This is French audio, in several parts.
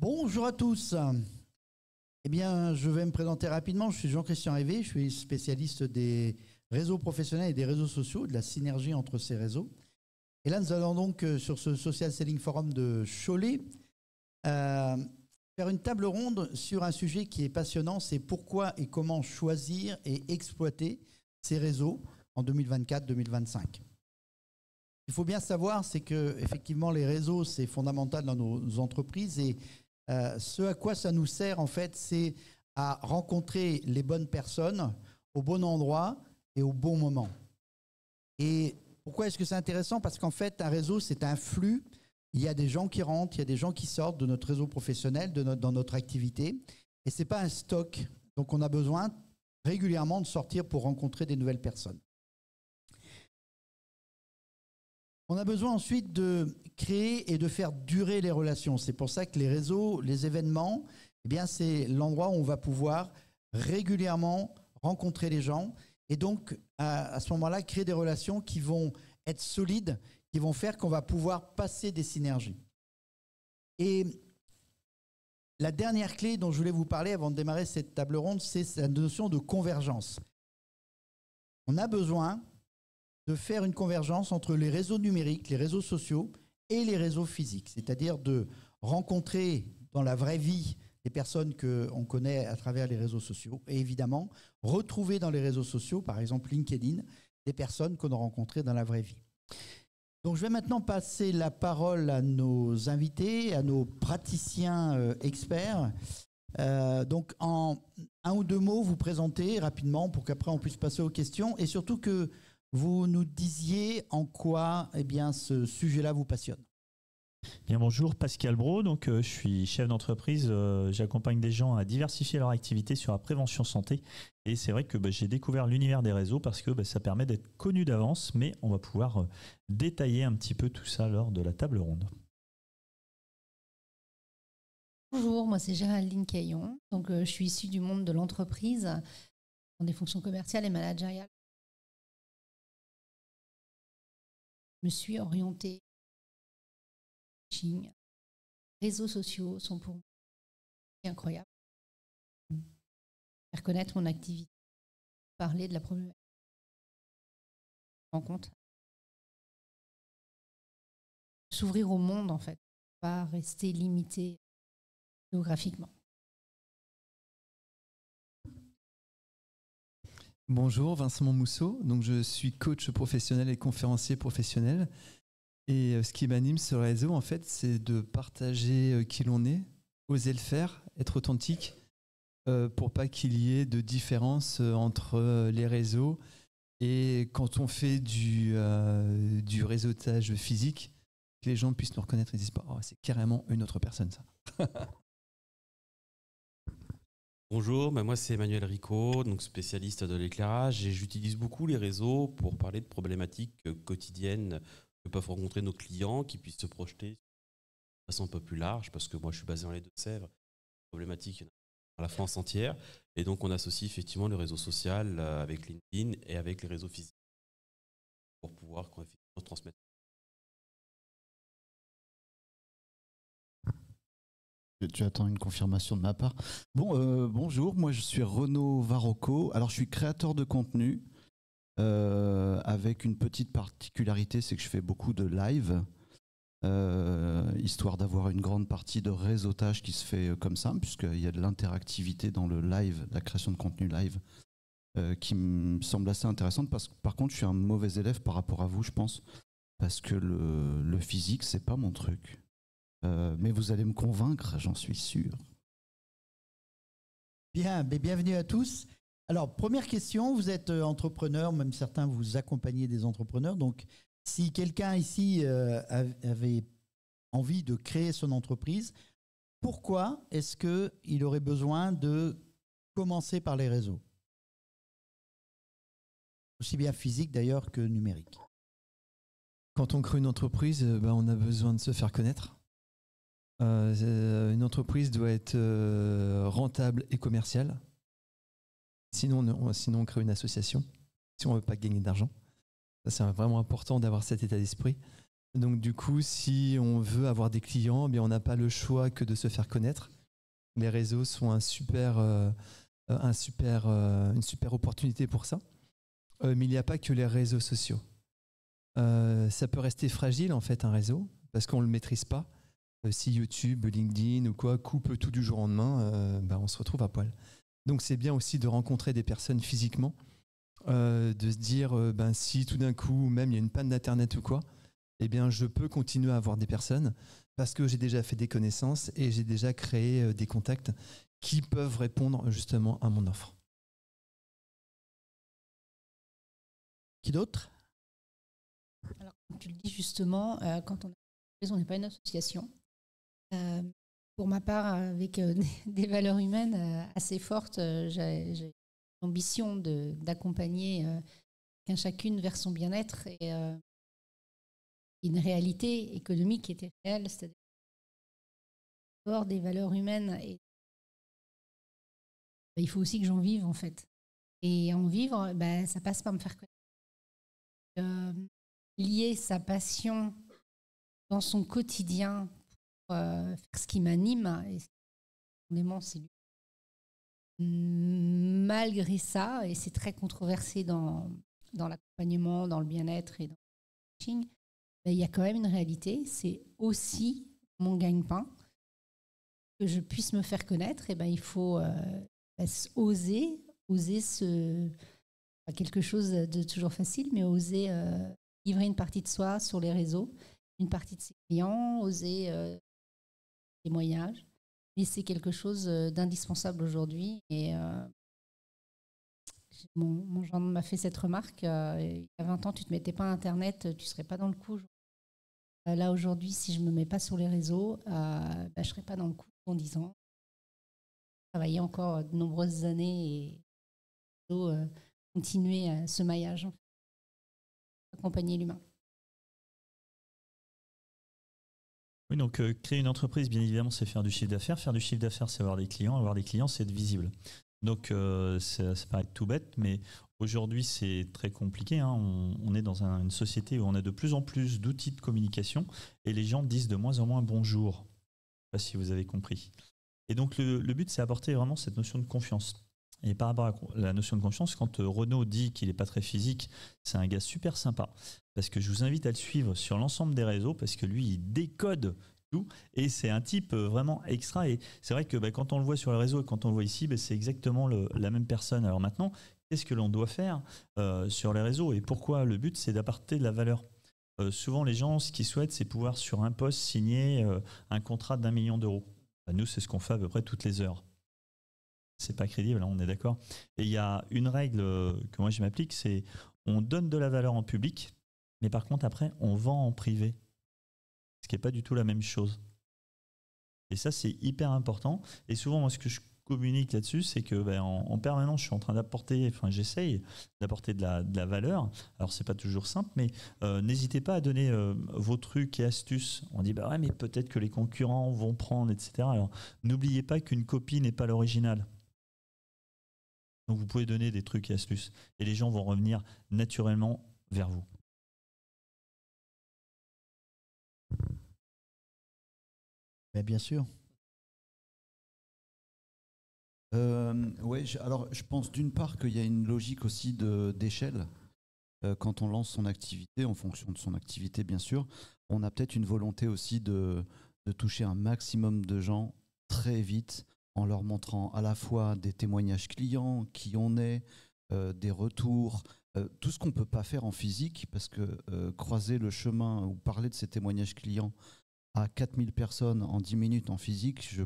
Bonjour à tous. Eh bien, je vais me présenter rapidement. Je suis Jean-Christian Révé, je suis spécialiste des réseaux professionnels et des réseaux sociaux, de la synergie entre ces réseaux. Et là, nous allons donc, euh, sur ce Social Selling Forum de Cholet, euh, faire une table ronde sur un sujet qui est passionnant, c'est pourquoi et comment choisir et exploiter ces réseaux en 2024-2025. Il faut bien savoir, c'est que effectivement les réseaux, c'est fondamental dans nos entreprises et euh, ce à quoi ça nous sert, en fait, c'est à rencontrer les bonnes personnes au bon endroit et au bon moment. Et pourquoi est-ce que c'est intéressant? Parce qu'en fait, un réseau, c'est un flux. Il y a des gens qui rentrent, il y a des gens qui sortent de notre réseau professionnel, de dans notre activité. Et ce n'est pas un stock. Donc, on a besoin régulièrement de sortir pour rencontrer des nouvelles personnes. On a besoin ensuite de créer et de faire durer les relations. C'est pour ça que les réseaux, les événements, eh bien, c'est l'endroit où on va pouvoir régulièrement rencontrer les gens et donc à, ce moment-là créer des relations qui vont être solides, qui vont faire qu'on va pouvoir passer des synergies. Et la dernière clé dont je voulais vous parler avant de démarrer cette table ronde, c'est la notion de convergence. On a besoin de faire une convergence entre les réseaux numériques, les réseaux sociaux et les réseaux physiques, c'est-à-dire de rencontrer dans la vraie vie des personnes qu'on connaît à travers les réseaux sociaux et évidemment retrouver dans les réseaux sociaux, par exemple LinkedIn, des personnes qu'on a rencontrées dans la vraie vie. Donc je vais maintenant passer la parole à nos invités, à nos praticiens euh, experts. Euh, donc en un ou deux mots, vous présenter rapidement pour qu'après on puisse passer aux questions et surtout que vous nous disiez en quoi eh bien, ce sujet-là vous passionne. Bien bonjour, Pascal Bro. Donc, euh, je suis chef d'entreprise. Euh, j'accompagne des gens à diversifier leur activité sur la prévention santé. Et c'est vrai que bah, j'ai découvert l'univers des réseaux parce que bah, ça permet d'être connu d'avance, mais on va pouvoir euh, détailler un petit peu tout ça lors de la table ronde. Bonjour, moi c'est Géraldine Caillon. Donc, je suis issue du monde de l'entreprise dans des fonctions commerciales et managériales me suis orientée. Les réseaux sociaux sont pour moi incroyables. Faire connaître mon activité, parler de la problématique, rencontre, s'ouvrir au monde en fait, pas rester limité géographiquement. Bonjour, Vincent Mousseau. Donc, je suis coach professionnel et conférencier professionnel. Et euh, ce qui m'anime sur le réseau, en fait, c'est de partager euh, qui l'on est, oser le faire, être authentique, euh, pour pas qu'il y ait de différence entre les réseaux. Et quand on fait du, réseautage physique, que les gens puissent nous reconnaître et disent pas, oh, c'est carrément une autre personne, ça. Bonjour, bah, moi c'est Emmanuel Rico, donc spécialiste de l'éclairage et j'utilise beaucoup les réseaux pour parler de problématiques euh, quotidiennes que peuvent rencontrer nos clients, qui puissent se projeter de façon un peu plus large, parce que moi je suis basé dans les Deux-Sèvres, problématiques dans la France entière, et donc on associe effectivement le réseau social euh, avec LinkedIn et avec les réseaux physiques pour pouvoir transmettre Tu attends une confirmation de ma part. Bon, euh, bonjour, moi je suis Renaud Varocco. Alors je suis créateur de contenu euh, avec une petite particularité, c'est que je fais beaucoup de live, euh, histoire d'avoir une grande partie de réseautage qui se fait comme ça, puisqu'il y a de l'interactivité dans le live, la création de contenu live, qui me semble assez intéressante. Parce que par contre, je suis un mauvais élève par rapport à vous, je pense, parce que le, le physique, c'est pas mon truc. Euh, mais vous allez me convaincre, j'en suis sûr. Bien, bienvenue à tous. Alors, première question, vous êtes euh, entrepreneur, même certains vous accompagnez des entrepreneurs. Donc, si quelqu'un ici euh, avait envie de créer son entreprise, pourquoi est-ce qu'il aurait besoin de commencer par les réseaux? Aussi bien physique d'ailleurs que numérique. Quand on crée une entreprise, ben, on a besoin de se faire connaître. Euh, une entreprise doit être euh, rentable et commerciale. Sinon on, sinon, on crée une association. Si on ne veut pas gagner d'argent. C'est vraiment important d'avoir cet état d'esprit. Donc du coup, si on veut avoir des clients, eh bien on n'a pas le choix que de se faire connaître. Les réseaux sont un super, euh, un super, euh, une super opportunité pour ça. Euh, mais il n'y a pas que les réseaux sociaux. ça peut rester fragile en fait un réseau parce qu'on ne le maîtrise pas. Si YouTube, LinkedIn ou quoi coupe tout du jour au lendemain, ben, on se retrouve à poil. Donc c'est bien aussi de rencontrer des personnes physiquement, de se dire ben, si tout d'un coup même il y a une panne d'internet ou quoi, eh bien, je peux continuer à avoir des personnes parce que j'ai déjà fait des connaissances et j'ai déjà créé euh, des contacts qui peuvent répondre justement à mon offre. Qui d'autre? Alors, tu le dis justement, euh, quand on on n'est pas une association. Euh, pour ma part, avec des, valeurs humaines assez fortes, j'ai l'ambition d'accompagner chacune vers son bien-être et une réalité économique qui était réelle, c'est-à-dire hors des valeurs humaines. Et il faut aussi que j'en vive en fait. Et en vivre, ben, ça passe par me faire connaître. Euh, lier sa passion dans son quotidien euh, faire ce qui m'anime, et c'est. Malgré ça, et c'est très controversé dans, dans l'accompagnement, dans le bien-être et dans le coaching, il y a quand même une réalité. C'est aussi mon gagne-pain. Que je puisse me faire connaître, et ben, il faut euh, ben, oser, oser ce, pas quelque chose de toujours facile, mais oser euh, livrer une partie de soi sur les réseaux, une partie de ses clients, oser euh, témoignages. Et c'est quelque chose euh, d'indispensable aujourd'hui. Et mon, mon gendre m'a fait cette remarque. Euh, il y a 20 ans, tu ne te mettais pas à Internet, tu ne serais pas dans le coup. Euh, là, aujourd'hui, si je ne me mets pas sur les réseaux, euh, bah, je ne serais pas dans le coup en 10 ans. Travailler encore de nombreuses années et continuer ce maillage, accompagner l'humain. Oui, donc créer une entreprise, bien évidemment, c'est faire du chiffre d'affaires. Faire du chiffre d'affaires, c'est avoir des clients. Avoir des clients, c'est être visible. Donc euh, ça, paraît tout bête, mais aujourd'hui c'est très compliqué. Hein. On, est dans une société où on a de plus en plus d'outils de communication et les gens disent de moins en moins bonjour. Je sais pas si vous avez compris. Et donc le, but c'est apporter vraiment cette notion de confiance. Et par rapport à la notion de confiance, quand euh, Renaud dit qu'il n'est pas très physique, c'est un gars super sympa. Parce que je vous invite à le suivre sur l'ensemble des réseaux, parce que lui, il décode et c'est un type euh, vraiment extra. Et c'est vrai que bah, quand on le voit sur le réseau et quand on le voit ici, bah, c'est exactement la même personne. Alors maintenant, qu'est-ce que l'on doit faire euh, sur les réseaux et pourquoi Le but, c'est d'apporter de la valeur? Euh, souvent, les gens, ce qu'ils souhaitent, c'est pouvoir sur un poste signer un contrat d'un million d'euros. Bah, nous, c'est ce qu'on fait à peu près toutes les heures. C'est pas crédible, hein, on est d'accord. Et il y a une règle que moi je m'applique, c'est on donne de la valeur en public, mais par contre après on vend en privé ce qui n'est pas du tout la même chose. Et ça, c'est hyper important. Et souvent, moi, ce que je communique là-dessus, c'est que ben, en, permanence, je suis en train d'apporter, enfin, j'essaye d'apporter de la, de la, valeur. Alors, c'est pas toujours simple, mais euh, n'hésitez pas à donner euh, vos trucs et astuces. On dit, bah ouais, mais peut-être que les concurrents vont prendre, etc. Alors, n'oubliez pas qu'une copie n'est pas l'original. Donc, vous pouvez donner des trucs et astuces. Et les gens vont revenir naturellement vers vous. Bien sûr. Euh, oui, alors je pense d'une part qu'il y a une logique aussi d'échelle. Euh, quand on lance son activité, en fonction de son activité bien sûr, on a peut-être une volonté aussi de, toucher un maximum de gens très vite en leur montrant à la fois des témoignages clients, qui on est, euh, des retours, tout ce qu'on ne peut pas faire en physique, parce que croiser le chemin ou parler de ces témoignages clients à 4000 personnes en 10 minutes en physique, je...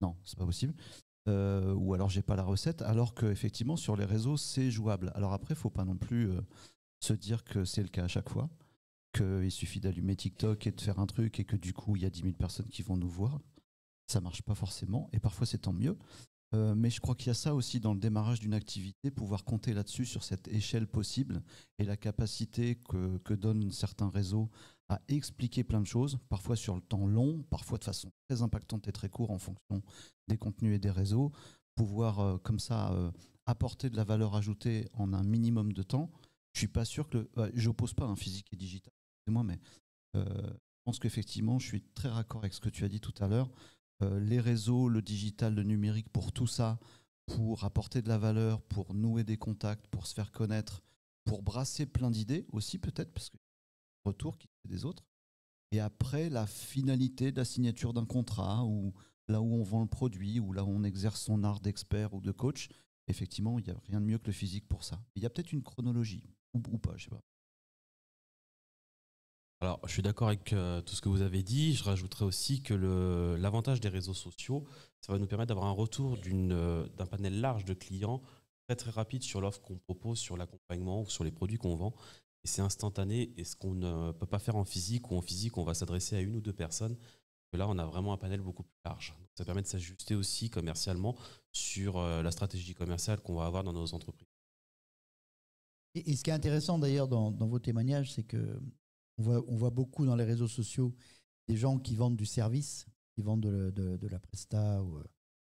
non, c'est pas possible. Euh, ou alors j'ai pas la recette, alors qu'effectivement sur les réseaux c'est jouable. Alors après, faut pas non plus euh, se dire que c'est le cas à chaque fois, qu'il suffit d'allumer TikTok et de faire un truc et que du coup il y a 10 000 personnes qui vont nous voir. Ça marche pas forcément et parfois c'est tant mieux. Euh, mais je crois qu'il y a ça aussi dans le démarrage d'une activité, pouvoir compter là-dessus sur cette échelle possible et la capacité que, que donnent certains réseaux à expliquer plein de choses, parfois sur le temps long, parfois de façon très impactante et très courte en fonction des contenus et des réseaux, pouvoir euh, comme ça euh, apporter de la valeur ajoutée en un minimum de temps. Je suis pas sûr que, je n'oppose pas un physique et digital. excusez-moi, mais euh, je pense qu'effectivement, je suis très raccord avec ce que tu as dit tout à l'heure. Euh, les réseaux, le digital, le numérique, pour tout ça, pour apporter de la valeur, pour nouer des contacts, pour se faire connaître, pour brasser plein d'idées aussi peut-être, parce que retour qui fait des autres. Et après, la finalité de la signature d'un contrat, ou là où on vend le produit, ou là où on exerce son art d'expert ou de coach, effectivement, il n'y a rien de mieux que le physique pour ça. Il y a peut-être une chronologie, ou, pas, je sais pas. Alors, je suis d'accord avec euh, tout ce que vous avez dit. Je rajouterais aussi que l'avantage des réseaux sociaux, ça va nous permettre d'avoir un retour euh, d'un panel large de clients très très rapide sur l'offre qu'on propose, sur l'accompagnement ou sur les produits qu'on vend. Et c'est instantané. Et ce qu'on ne peut pas faire en physique ou en physique, on va s'adresser à une ou deux personnes. Là, on a vraiment un panel beaucoup plus large. Ça permet de s'ajuster aussi commercialement sur euh, la stratégie commerciale qu'on va avoir dans nos entreprises. Et, ce qui est intéressant d'ailleurs dans, vos témoignages, c'est que on voit, beaucoup dans les réseaux sociaux des gens qui vendent du service, qui vendent de, la presta. euh,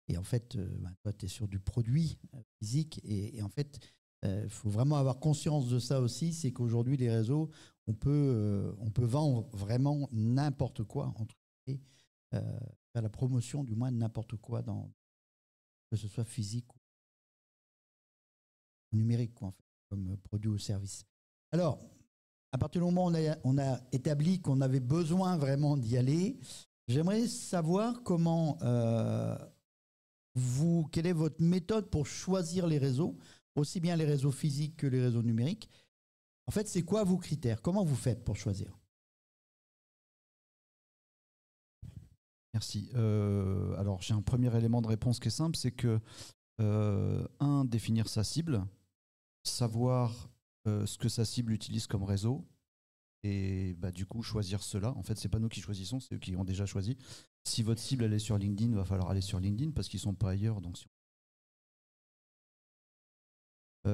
et en fait, euh, ben, toi, tu es sur du produit physique. Et en fait, il faut vraiment avoir conscience de ça aussi. C'est qu'aujourd'hui, les réseaux, on peut, euh, on peut vendre vraiment n'importe quoi, entre guillemets, euh, faire la promotion du moins de n'importe quoi, dans, que ce soit physique ou numérique, quoi, en fait, comme euh, produit ou service. Alors, à partir du moment où on a, établi qu'on avait besoin vraiment d'y aller, j'aimerais savoir comment euh, vous, quelle est votre méthode pour choisir les réseaux, aussi bien les réseaux physiques que les réseaux numériques. En fait, c'est quoi vos critères? Comment vous faites pour choisir? Merci. Euh, alors, j'ai un premier élément de réponse qui est simple, c'est que, euh, un, définir sa cible, savoir euh, ce que sa cible utilise comme réseau, et bah, du coup, choisir cela. En fait, c'est pas nous qui choisissons, c'est eux qui ont déjà choisi. Si votre cible, est sur LinkedIn, il va falloir aller sur LinkedIn parce qu'ils sont pas ailleurs. Donc, si-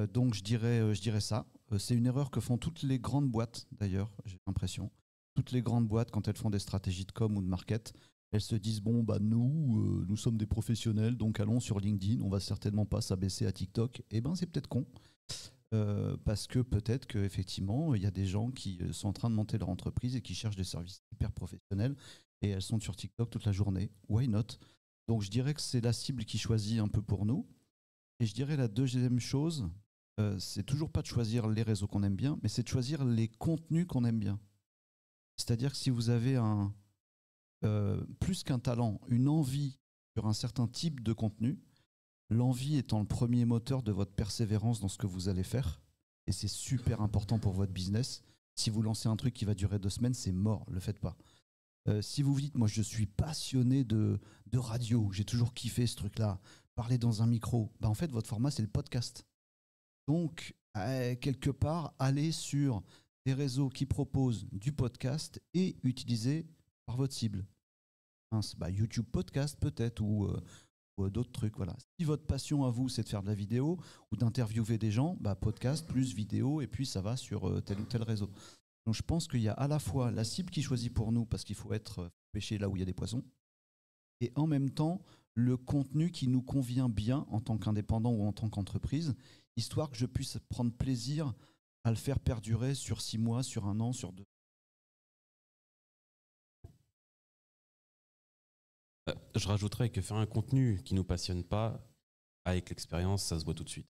donc je, dirais, euh, je dirais ça. Euh, c'est une erreur que font toutes les grandes boîtes, d'ailleurs, j'ai l'impression. Toutes les grandes boîtes, quand elles font des stratégies de com ou de market, elles se disent bon bah nous euh, nous sommes des professionnels donc allons sur LinkedIn. On va certainement pas s'abaisser à TikTok. Et ben c'est peut-être con. Euh, parce que peut-être qu'effectivement il y a des gens qui euh, sont en train de monter leur entreprise et qui cherchent des services hyper professionnels et elles sont sur TikTok toute la journée. Why not? Donc je dirais que c'est la cible qui choisit un peu pour nous. Et je dirais la deuxième chose euh, c'est toujours pas de choisir les réseaux qu'on aime bien mais c'est de choisir les contenus qu'on aime bien c'est-à-dire que si vous avez un euh, plus qu'un talent, une envie sur un certain type de contenu, l'envie étant le premier moteur de votre persévérance dans ce que vous allez faire, et c'est super important pour votre business. Si vous lancez un truc qui va durer deux semaines, c'est mort, le faites pas. Euh, si vous vous dites, moi je suis passionné de, de radio, j'ai toujours kiffé ce truc-là, parler dans un micro, bah, en fait votre format c'est le podcast. Donc, euh, quelque part, allez sur des réseaux qui proposent du podcast et utilisez par votre cible. Bah, YouTube podcast peut-être ou, euh, euh, d'autres trucs. Voilà. Si votre passion à vous c'est de faire de la vidéo ou d'interviewer des gens, bah, podcast plus vidéo et puis ça va sur tel ou tel réseau. Donc je pense qu'il y a à la fois la cible qui choisit pour nous parce qu'il faut être pêché là où il y a des poissons et en même temps le contenu qui nous convient bien en tant qu'indépendant ou en tant qu'entreprise, histoire que je puisse prendre plaisir à le faire perdurer sur six mois, sur un an, sur deux. Euh, Je rajouterais que faire un contenu qui ne nous passionne pas, avec l'expérience, ça se voit tout de suite.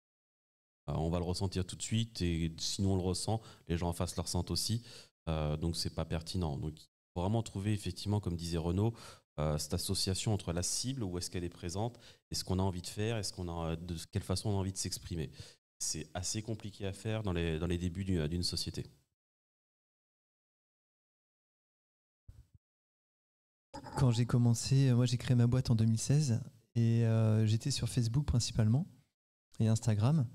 Euh, on va le ressentir tout de suite et sinon on le ressent, les gens en face le ressentent aussi. Euh, donc c'est pas pertinent. Donc il faut vraiment trouver effectivement, comme disait Renaud, euh, cette association entre la cible, où est-ce qu'elle est présente, et ce qu'on a envie de faire, et ce qu'on a, de quelle façon on a envie de s'exprimer. C'est assez compliqué à faire dans les, dans les débuts d'une société. Quand j'ai commencé, euh, moi j'ai créé ma boîte en 2016 et euh, j'étais sur Facebook principalement et Instagram.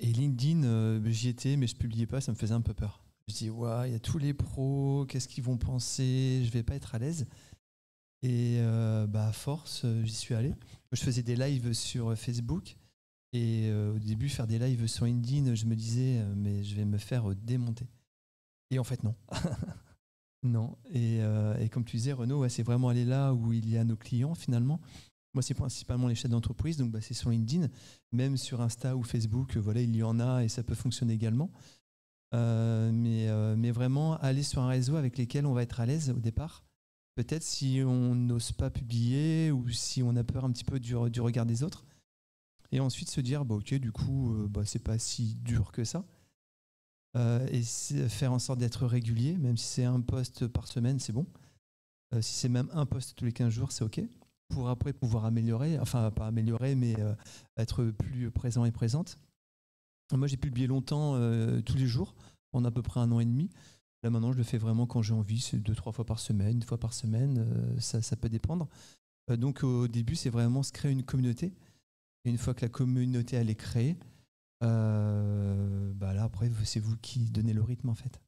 Et LinkedIn, j'y étais, mais je publiais pas, ça me faisait un peu peur. Je dis, ouais, il y a tous les pros, qu'est-ce qu'ils vont penser? Je vais pas être à l'aise. Et euh, bah, à force, euh, j'y suis allé. Je faisais des lives sur Facebook. Et euh, au début, faire des lives sur LinkedIn, je me disais, euh, mais je vais me faire euh, démonter. Et en fait, non. non. Et, euh, et comme tu disais, Renaud, c'est vraiment aller là où il y a nos clients finalement. Moi, c'est principalement les chefs d'entreprise, donc bah, c'est sur LinkedIn. Même sur Insta ou Facebook, euh, voilà, il y en a et ça peut fonctionner également. Euh, mais, euh, mais vraiment aller sur un réseau avec lesquels on va être à l'aise au départ. Peut-être si on n'ose pas publier ou si on a peur un petit peu du, regard des autres. Et ensuite se dire, bah, ok, du coup, euh, bah, c'est pas si dur que ça. Euh, et faire en sorte d'être régulier, même si c'est un post par semaine, c'est bon. Euh, si c'est même un post tous les 15 jours, c'est ok. Pour après pouvoir améliorer, enfin pas améliorer, mais être plus présent et présente. Moi, j'ai publié longtemps tous les jours, pendant à peu près un an et demi. Là, maintenant, je le fais vraiment quand j'ai envie, c'est deux, trois fois par semaine, une fois par semaine, euh, ça, ça peut dépendre. Euh, donc, au début, c'est vraiment se créer une communauté. Et une fois que la communauté, elle est créée, euh, bah là, après, c'est vous qui donnez le rythme, en fait.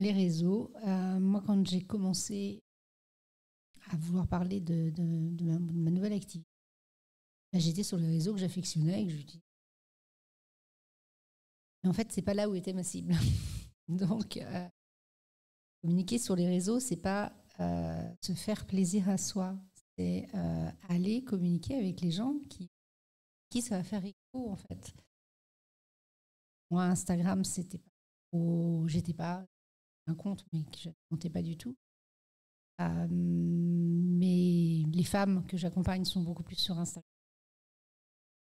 Les réseaux. moi, quand j'ai commencé à vouloir parler de, de- ma, nouvelle activité, bah, j'étais sur les réseaux que j'affectionnais et que. Mais en fait, c'est pas là où était ma cible. Donc, euh, communiquer sur les réseaux, c'est pas euh, se faire plaisir à soi. C'est euh, aller communiquer avec les gens qui, qui ça va faire écho, en fait. Moi, Instagram, c'était pas trop- J'étais pas un compte, mais que je ne comptais pas du tout. Mais les femmes que j'accompagne sont beaucoup plus sur Instagram.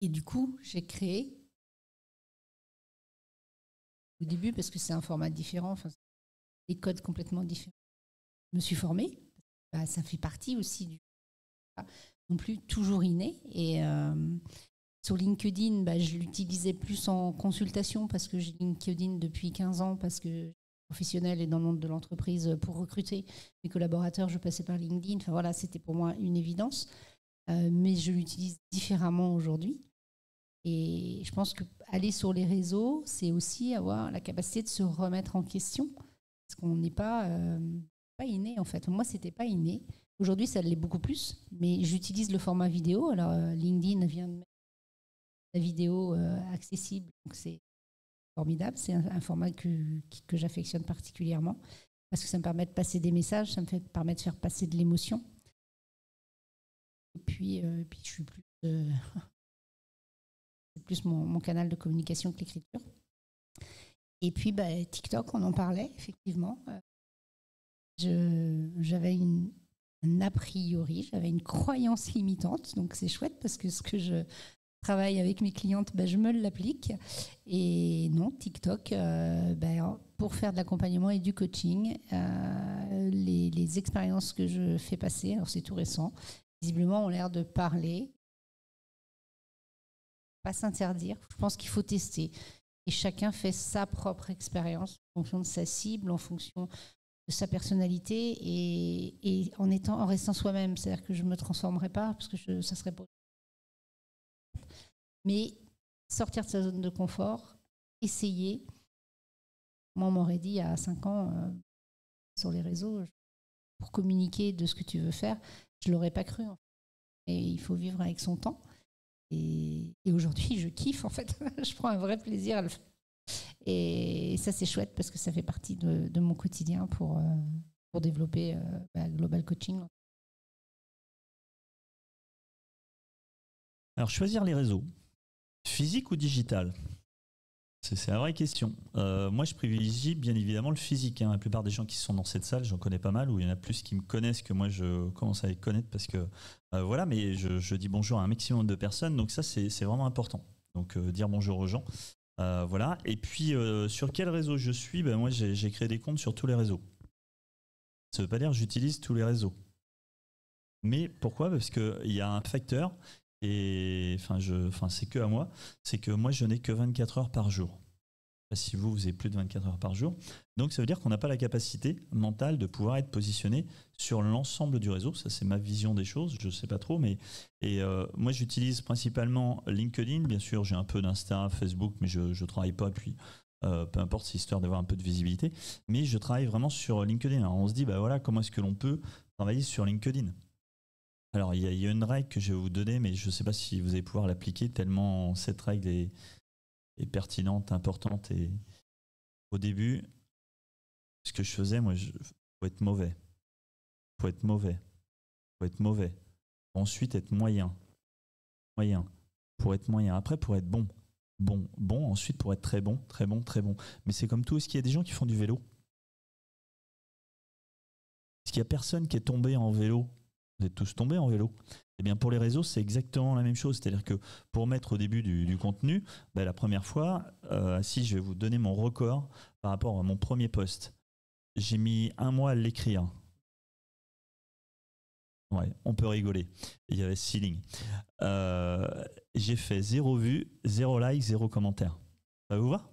Et du coup, j'ai créé au début parce que c'est un format différent, des codes complètement différents. Je me suis formée, bah, ça fait partie aussi du non plus toujours inné. Et euh, sur LinkedIn, bah, je l'utilisais plus en consultation parce que j'ai LinkedIn depuis 15 ans, parce que professionnel et dans le monde de l'entreprise pour recruter mes collaborateurs, je passais par LinkedIn. Enfin voilà, c'était pour moi une évidence. Euh, mais je l'utilise différemment aujourd'hui. Et je pense que aller sur les réseaux, c'est aussi avoir la capacité de se remettre en question. Parce qu'on n'est pas, euh, pas inné, en fait. Moi, c'était pas inné. Aujourd'hui, ça l'est beaucoup plus. Mais j'utilise le format vidéo. Alors, euh, LinkedIn vient de mettre la vidéo euh, accessible. Donc, c'est formidable. C'est un, format que, que j'affectionne particulièrement parce que ça me permet de passer des messages, ça me permet de faire passer de l'émotion. Et puis, puis je suis plus, plus mon, canal de communication que l'écriture. Et puis bah, TikTok, on en parlait effectivement. Euh, J'avais un a priori, j'avais une croyance limitante, donc c'est chouette parce que ce que je travaille avec mes clientes, bah, je me l'applique. Et non, TikTok, euh, ben, pour faire de l'accompagnement et du coaching, euh, les, les expériences que je fais passer, alors c'est tout récent, visiblement ont l'air de parler, pas s'interdire. Je pense qu'il faut tester. Et chacun fait sa propre expérience en fonction de sa cible, en fonction de sa personnalité et, en, étant, en restant soi-même. C'est-à-dire que je ne me transformerai pas parce que ça serait pas. Mais sortir de sa zone de confort, essayer. Moi, on m'aurait dit a 5 ans euh, sur les réseaux, pour communiquer de ce que tu veux faire, je l'aurais pas cru. Et il faut vivre avec son temps. Et, aujourd'hui, je kiffe en fait. je prends un vrai plaisir à le faire. Et ça, c'est chouette parce que ça fait partie de, de mon quotidien pour, euh, pour développer euh, bah, Global Coaching. Alors, choisir les réseaux, physique ou digital? C'est la vraie question. Euh, moi, je privilégie bien évidemment le physique. hein. La plupart des gens qui sont dans cette salle, j'en connais pas mal, ou il y en a plus qui me connaissent que moi, je commence à les connaître parce que euh, voilà, mais je, dis bonjour à un maximum de personnes, donc ça, c'est vraiment important. Donc, euh, dire bonjour aux gens. Voilà. Et puis, sur quel réseau je suis? Ben, Moi, j'ai créé des comptes sur tous les réseaux. Ça veut pas dire j'utilise tous les réseaux. Mais pourquoi? Parce qu'il y a un facteur, et enfin, c'est que à moi, c'est que moi, je n'ai que 24 heures par jour. Si vous, vous avez plus de 24 heures par jour. Donc, ça veut dire qu'on n'a pas la capacité mentale de pouvoir être positionné sur l'ensemble du réseau. Ça, c'est ma vision des choses. Je ne sais pas trop, mais et euh, moi, j'utilise principalement LinkedIn. Bien sûr, j'ai un peu d'Insta, Facebook, mais je ne travaille pas. Puis, euh, peu importe, c'est histoire d'avoir un peu de visibilité. Mais je travaille vraiment sur LinkedIn. Alors, on se dit, bah voilà, comment est-ce que l'on peut travailler sur LinkedIn? Alors, il y, a, une règle que je vais vous donner, mais je ne sais pas si vous allez pouvoir l'appliquer, tellement cette règle est, pertinente, importante. Et au début, ce que je faisais, moi, il faut être mauvais. Faut être mauvais. Faut être mauvais. Ensuite, être moyen. Moyen. pour être moyen, après pour être bon. Bon, bon, ensuite pour être très bon, très bon, très bon. Mais c'est comme tout, est-ce qu'il y a des gens qui font du vélo? Est-ce qu'il y a personne qui est tombé en vélo? Vous êtes tous tombés en vélo eh bien, pour les réseaux, c'est exactement la même chose. C'est-à-dire que pour mettre au début du, contenu, ben, la première fois, euh, si je vais vous donner mon record par rapport à mon premier post, j'ai mis un mois à l'écrire. Ouais, on peut rigoler. Il y avait Ceiling. Euh, j'ai fait zéro vue, zéro like, zéro commentaire. Ça vous va?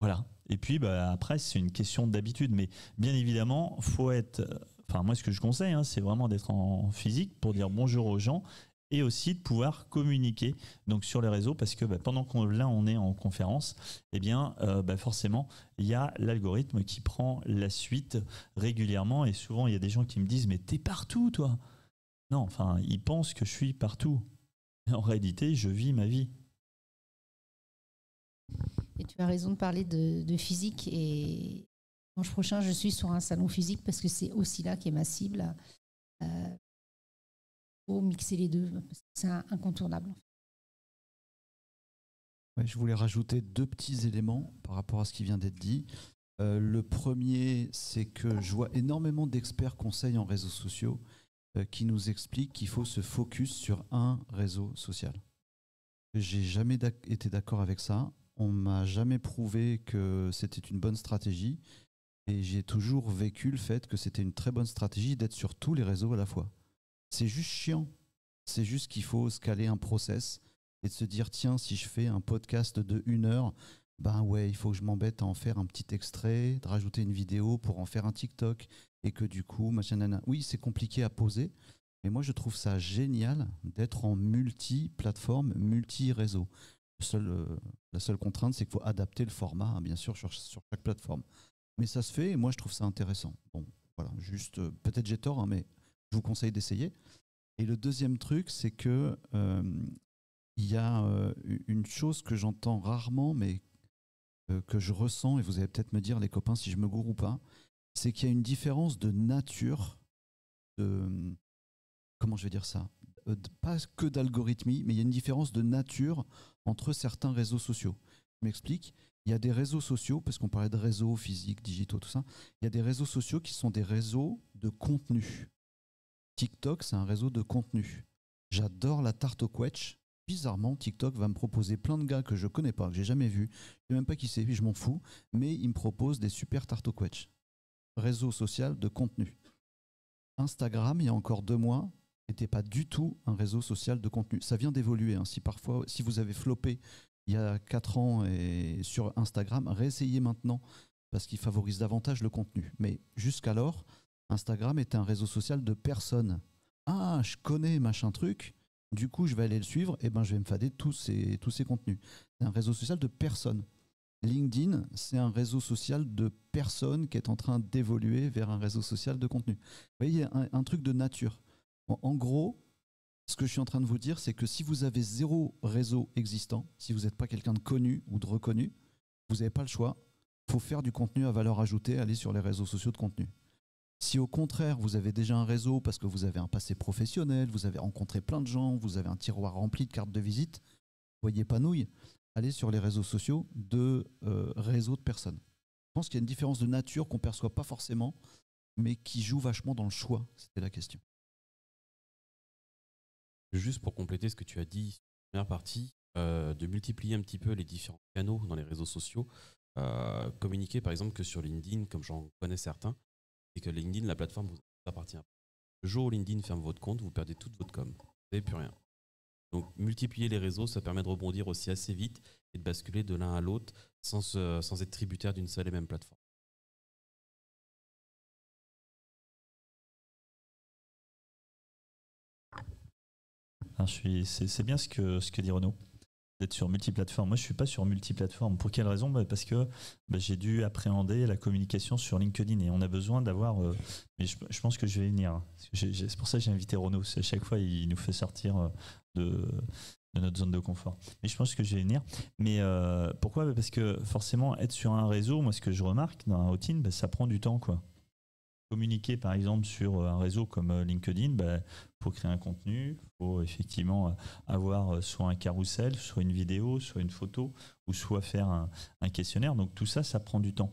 Voilà. Et puis bah, après, c'est une question d'habitude. Mais bien évidemment, faut être enfin moi ce que je conseille, hein, c'est vraiment d'être en physique pour dire bonjour aux gens et aussi de pouvoir communiquer donc sur les réseaux parce que bah, pendant qu'on là on est en conférence, eh bien euh, bah, forcément il y a l'algorithme qui prend la suite régulièrement et souvent il y a des gens qui me disent mais t'es partout toi. Non, enfin ils pensent que je suis partout. En réalité, je vis ma vie. Et tu as raison de parler de, de physique et Prochain, je suis sur un salon physique parce que c'est aussi là qu'est ma cible. Il euh, faut mixer les deux, c'est incontournable. je voulais rajouter deux petits éléments par rapport à ce qui vient d'être dit. Euh, le premier, c'est que je vois énormément d'experts conseils en réseaux sociaux euh, qui nous expliquent qu'il faut se focus sur un réseau social. J'ai jamais été d'accord avec ça. On m'a jamais prouvé que c'était une bonne stratégie. Et j'ai toujours vécu le fait que c'était une très bonne stratégie d'être sur tous les réseaux à la fois. C'est juste chiant. C'est juste qu'il faut se caler un process et de se dire tiens, si je fais un podcast de une heure, ben ouais, il faut que je m'embête à en faire un petit extrait, de rajouter une vidéo pour en faire un TikTok et que du coup, machin, Oui, c'est compliqué à poser, mais moi je trouve ça génial d'être en multi-plateforme, multi-réseau. Euh, la seule contrainte, c'est qu'il faut adapter le format, hein, bien sûr, sur chaque plateforme. Mais ça se fait et moi je trouve ça intéressant. Bon, voilà, juste, euh, peut-être j'ai tort, hein, mais je vous conseille d'essayer. Et le deuxième truc, c'est que euh, il y a euh, une chose que j'entends rarement, mais que je ressens, et vous allez peut-être me dire, les copains, si je me gourre ou pas, c'est qu'il y a une différence de nature, de. Comment je vais dire ça Pas que d'algorithmie, mais il y a une différence de nature entre certains réseaux sociaux. Je m'explique il y a des réseaux sociaux, parce qu'on parlait de réseaux physiques, digitaux, tout ça, il y a des réseaux sociaux qui sont des réseaux de contenu. TikTok, c'est un réseau de contenu. J'adore la tarte au quetch. Bizarrement, TikTok va me proposer plein de gars que je connais pas, que j'ai jamais vu, je sais même pas qui c'est, je m'en fous, mais il me propose des super tartes au quetch. Réseau social de contenu. Instagram, il y a encore deux mois, n'était pas du tout un réseau social de contenu. Ça vient d'évoluer. Hein. Si parfois, si vous avez floppé il y a 4 ans et sur Instagram, réessayez maintenant parce qu'il favorise davantage le contenu. Mais jusqu'alors, Instagram était un réseau social de personnes. Ah, je connais machin truc, du coup je vais aller le suivre, et ben je vais me fader tous ces, tous ces contenus. C'est un réseau social de personnes. LinkedIn, c'est un réseau social de personnes qui est en train d'évoluer vers un réseau social de contenu. Vous voyez, il y a un, truc de nature. en gros, ce que je suis en train de vous dire, c'est que si vous avez zéro réseau existant, si vous n'êtes pas quelqu'un de connu ou de reconnu, vous n'avez pas le choix. Il faut faire du contenu à valeur ajoutée, aller sur les réseaux sociaux de contenu. Si au contraire, vous avez déjà un réseau parce que vous avez un passé professionnel, vous avez rencontré plein de gens, vous avez un tiroir rempli de cartes de visite, voyez pas nouille, allez sur les réseaux sociaux de euh, réseaux de personnes. Je pense qu'il y a une différence de nature qu'on ne perçoit pas forcément, mais qui joue vachement dans le choix. C'était la question. Juste pour compléter ce que tu as dit, première partie, euh, de multiplier un petit peu les différents canaux dans les réseaux sociaux. Euh, communiquer par exemple que sur LinkedIn, comme j'en connais certains, et que LinkedIn, la plateforme, vous appartient. Le jour où LinkedIn ferme votre compte, vous perdez toute votre com. Vous n'avez plus rien. Donc multiplier les réseaux, ça permet de rebondir aussi assez vite et de basculer de l'un à l'autre sans, sans être tributaire d'une seule et même plateforme. C'est bien ce que, ce que dit Renaud, d'être sur multiplateforme. Moi, je suis pas sur multiplateforme. Pour quelle raison? Bah, Parce que bah, j'ai dû appréhender la communication sur LinkedIn et on a besoin d'avoir. Euh, mais je, pense que je vais venir. Hein. C'est pour ça que j'ai invité Renaud. À chaque fois, il nous fait sortir euh, de, notre zone de confort. Mais je pense que je vais venir. Mais euh, pourquoi? Bah, Parce que forcément, être sur un réseau, moi, ce que je remarque dans un routine, ça prend du temps, quoi. communiquer par exemple sur un réseau comme LinkedIn, ben, pour créer un contenu, effectivement avoir soit un carrousel, soit une vidéo, soit une photo, ou soit faire un, questionnaire. Donc tout ça, ça prend du temps.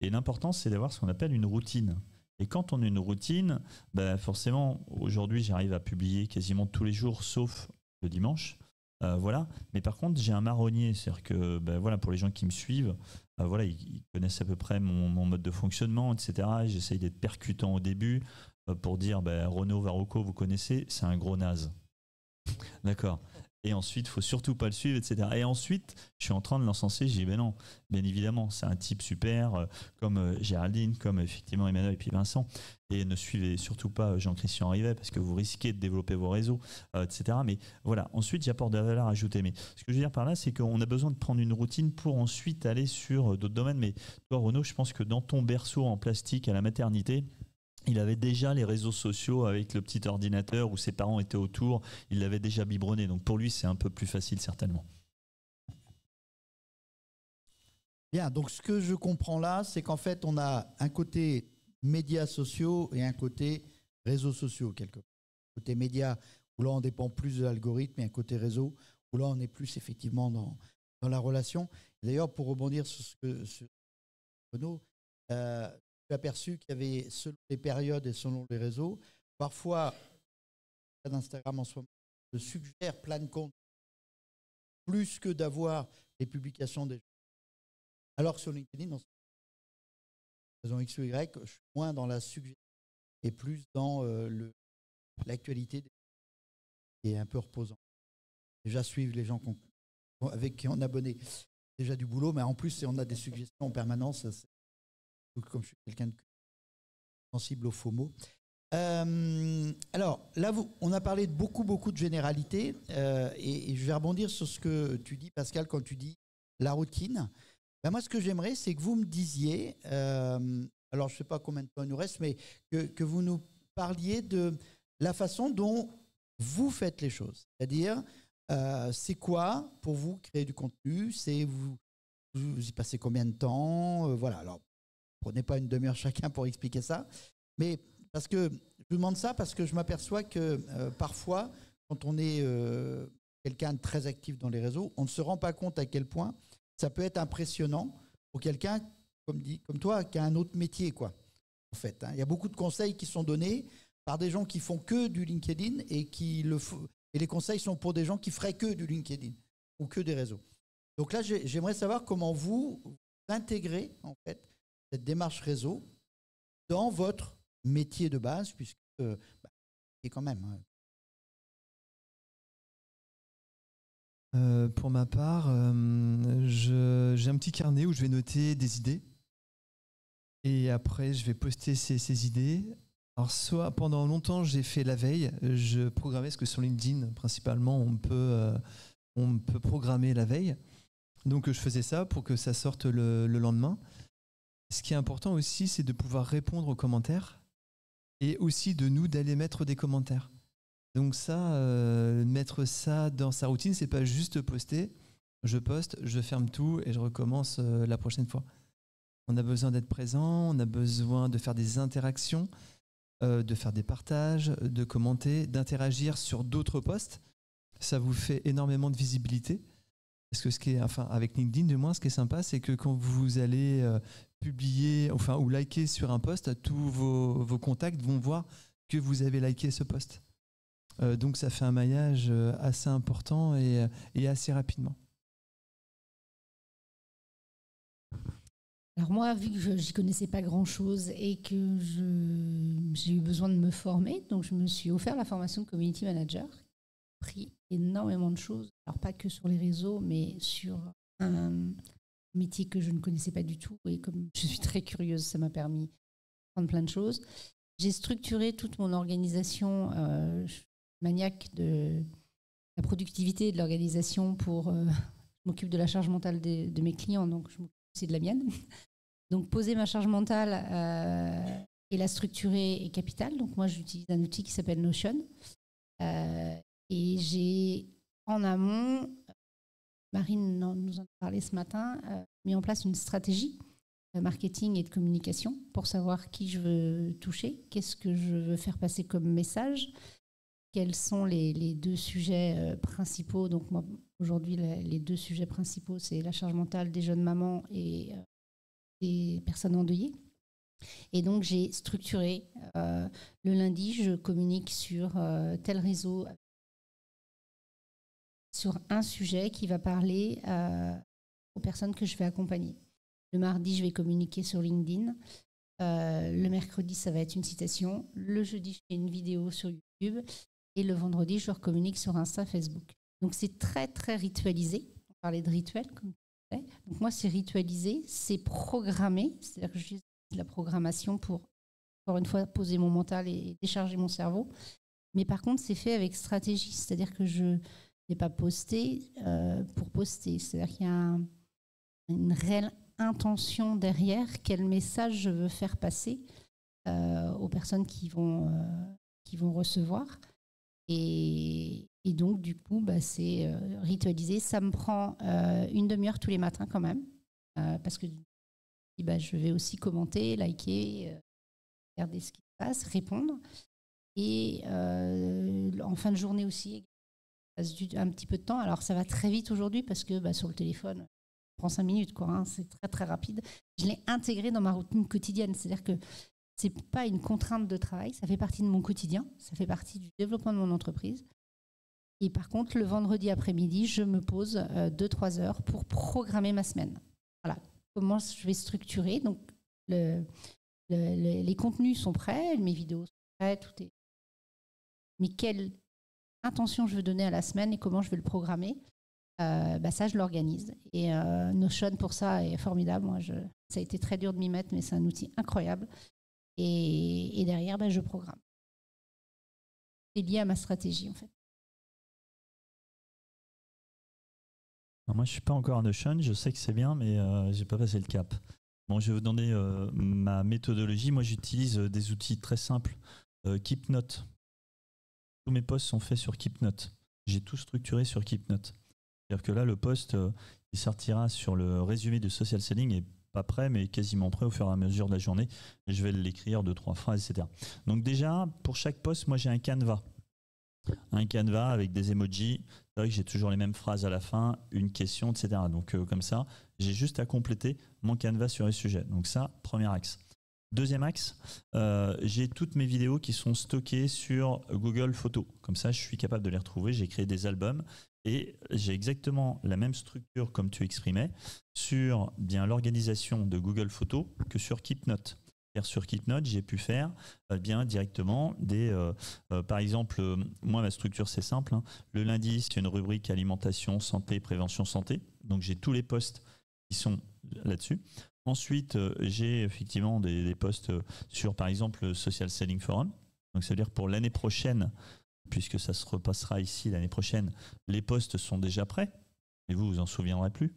Et l'important, c'est d'avoir ce qu'on appelle une routine. Et quand on a une routine, ben forcément, aujourd'hui, j'arrive à publier quasiment tous les jours, sauf le dimanche. Euh, voilà. Mais par contre, j'ai un marronnier, c'est-à-dire que ben voilà, pour les gens qui me suivent, euh, voilà, ils, connaissent à peu près mon, mode de fonctionnement, etc. J'essaye d'être percutant au début euh, pour dire, ben, Renaud Varocco, vous connaissez, c'est un gros naze. D'accord. Et ensuite, faut surtout pas le suivre, etc. Et ensuite, je suis en train de l'encenser. J'ai dit, ben non, bien évidemment, c'est un type super, euh, comme euh, Géraldine, comme effectivement Emmanuel et puis Vincent. Et ne suivez surtout pas euh, Jean-Christian Rivet parce que vous risquez de développer vos réseaux, etc. Mais voilà, ensuite, j'apporte de la valeur ajoutée. Mais ce que je veux dire par là, c'est qu'on a besoin de prendre une routine pour ensuite aller sur d'autres domaines. Mais toi, Renaud, je pense que dans ton berceau en plastique à la maternité, il avait déjà les réseaux sociaux avec le petit ordinateur où ses parents étaient autour. Il l'avait déjà biberonné. Donc pour lui, c'est un peu plus facile certainement. Bien, donc ce que je comprends là, c'est qu'en fait, on a un côté médias sociaux et un côté réseaux sociaux, quelque part. Côté médias, où là, on dépend plus de l'algorithme, et un côté réseau, où là, on est plus effectivement dans, dans la relation. D'ailleurs, pour rebondir sur ce que euh, aperçu qu'il y avait, selon les périodes et selon les réseaux, parfois, d'Instagram en moment, je suggère plein de comptes, plus que d'avoir les publications des gens. Alors que sur LinkedIn, en raison X ou Y, je suis moins dans la suggestion et plus dans euh, l'actualité qui est un peu reposant. Déjà suivre les gens avec qui on abonné déjà du boulot, mais en plus, on a des suggestions en permanence, comme je suis quelqu'un de sensible aux faux mots. Euh, alors là, on a parlé de beaucoup, beaucoup de généralités, euh, et, je vais rebondir sur ce que tu dis, Pascal, quand tu dis la routine. Ben moi, ce que j'aimerais, c'est que vous me disiez, euh, alors je ne sais pas combien de temps il nous reste, mais que, que, vous nous parliez de la façon dont vous faites les choses. C'est-à-dire, c'est quoi pour vous créer du contenu? C'est vous, vous y passez combien de temps? Voilà. Alors Prenez pas une demi-heure chacun pour expliquer ça. Mais parce que je vous demande ça parce que je m'aperçois que euh, parfois, quand on est euh, quelqu'un de très actif dans les réseaux, on ne se rend pas compte à quel point ça peut être impressionnant pour quelqu'un comme, dit, comme toi qui a un autre métier. quoi. En fait, hein. il y a beaucoup de conseils qui sont donnés par des gens qui font que du LinkedIn et qui le et les conseils sont pour des gens qui feraient que du LinkedIn ou que des réseaux. Donc là, j'aimerais savoir comment vous intégrez en fait démarche réseau dans votre métier de base, puisque euh, bah, c'est quand même. Hein. Euh, pour ma part, euh, j'ai un petit carnet où je vais noter des idées. Et après, je vais poster ces, idées. Alors, soit pendant longtemps, j'ai fait la veille, je programmais ce que sur LinkedIn, principalement, on peut, on peut programmer la veille. Donc, je faisais ça pour que ça sorte le lendemain. Ce qui est important aussi, c'est de pouvoir répondre aux commentaires et aussi de nous d'aller mettre des commentaires. Donc ça, euh, mettre ça dans sa routine, c'est pas juste poster. Je poste, je ferme tout et je recommence euh, la prochaine fois. On a besoin d'être présent, on a besoin de faire des interactions, euh, de faire des partages, de commenter, d'interagir sur d'autres posts. Ça vous fait énormément de visibilité. Parce que ce qui est, enfin, avec LinkedIn, du moins, ce qui est sympa, c'est que quand vous allez publier, enfin, ou liker sur un post, tous vos, contacts vont voir que vous avez liké ce post. Euh, donc ça fait un maillage euh, assez important et, et assez rapidement. Alors moi, vu que je n'y connaissais pas grand-chose et que j'ai eu besoin de me former, donc je me suis offert la formation de Community Manager, pris énormément de choses, alors pas que sur les réseaux, mais sur un, métier que je ne connaissais pas du tout. Et comme je suis très curieuse, ça m'a permis de prendre plein de choses. J'ai structuré toute mon organisation euh, maniaque de la productivité de l'organisation pour. Euh, je m'occupe de la charge mentale de, mes clients, donc je m'occupe aussi de la mienne. Donc, poser ma charge mentale euh, et la structurer est capital. Donc, moi, j'utilise un outil qui s'appelle Notion. et j'ai en amont Marine nous en a parlé ce matin, euh, mis en place une stratégie marketing et de communication pour savoir qui je veux toucher, qu'est-ce que je veux faire passer comme message, quels sont les, deux sujets euh, principaux. Donc moi, aujourd'hui, les deux sujets principaux, c'est la charge mentale des jeunes mamans et euh, des personnes endeuillées. Et donc j'ai structuré. euh, le lundi, je communique sur euh, tel réseau sur un sujet qui va parler euh, aux personnes que je vais accompagner. Le mardi, je vais communiquer sur LinkedIn. Euh, le mercredi, ça va être une citation. Le jeudi, je fais une vidéo sur YouTube. Et le vendredi, je communique sur Insta, Facebook. Donc c'est très, très ritualisé. On parlait de rituel, comme tu disais. Donc moi, c'est ritualisé, c'est programmé. C'est-à-dire que j'utilise la programmation pour, encore une fois, poser mon mental et décharger mon cerveau. Mais par contre, c'est fait avec stratégie. C'est-à-dire que je n'ai pas posté euh, pour poster. C'est-à-dire qu'il y a un- une réelle intention derrière, quel message je veux faire passer euh, aux personnes qui vont, euh, qui vont recevoir. Et, et donc, du coup, bah, c'est ritualisé. Ça me prend une demi-heure tous les matins quand même, parce que bah, je vais aussi commenter, liker, regarder ce qui se passe, répondre. Et en fin de journée aussi, passe un petit peu de temps. Alors, ça va très vite aujourd'hui parce que bah, sur le téléphone, ça prend cinq minutes, quoi. hein, c'est très, très rapide. Je l'ai intégré dans ma routine quotidienne. C'est-à-dire que c'est pas une contrainte de travail, ça fait partie de mon quotidien, ça fait partie du développement de mon entreprise. Et par contre, le vendredi après-midi, je me pose 2-3 heures pour programmer ma semaine. Voilà, comment je vais structurer. Donc, le- le- le- les contenus sont prêts, mes vidéos sont prêtes, tout est. Mais quelle intention je veux donner à la semaine et comment je vais le programmer, euh, bah ça, je l'organise. Et euh, Notion, pour ça, est formidable. Moi, ça a été très dur de m'y mettre, mais c'est un outil incroyable. Et, derrière, bah, je programme. C'est lié à ma stratégie, en fait. Moi, je suis pas encore à Notion. Je sais que c'est bien, mais euh, j'ai pas passé le cap. Bon, je vais vous donner euh, ma méthodologie. Moi, j'utilise des outils très simples. Euh, KeepNote. Tous mes posts sont faits sur KeepNote. J'ai tout structuré sur KeepNote. C'est-à-dire que là, le post, euh, il sortira sur le résumé du social selling et pas prêt, mais quasiment prêt au fur et à mesure de la journée. Je vais l'écrire deux, trois phrases, etc. Donc déjà, pour chaque post, moi, j'ai un canevas. Un canevas avec des emojis. C'est vrai que j'ai toujours les mêmes phrases à la fin, une question, etc. Donc euh, comme ça, j'ai juste à compléter mon canevas sur les sujets. Donc ça, premier axe. Deuxième axe, euh, j'ai toutes mes vidéos qui sont stockées sur Google Photos. Comme ça, je suis capable de les retrouver. J'ai créé des albums et j'ai exactement la même structure comme tu exprimais sur bien l'organisation de Google Photos que sur KeepNote. Sur KeepNote, j'ai pu faire euh, bien directement des, euh, par exemple, moi ma structure c'est simple. hein. Le lundi, c'est une rubrique alimentation, santé, prévention santé. Donc j'ai tous les postes qui sont là-dessus. Ensuite, euh, j'ai effectivement des, postes euh, sur, par exemple, le Social Selling Forum. Donc, ça veut dire pour l'année prochaine, puisque ça se repassera ici l'année prochaine, les postes sont déjà prêts. Et vous, vous en souviendrez plus.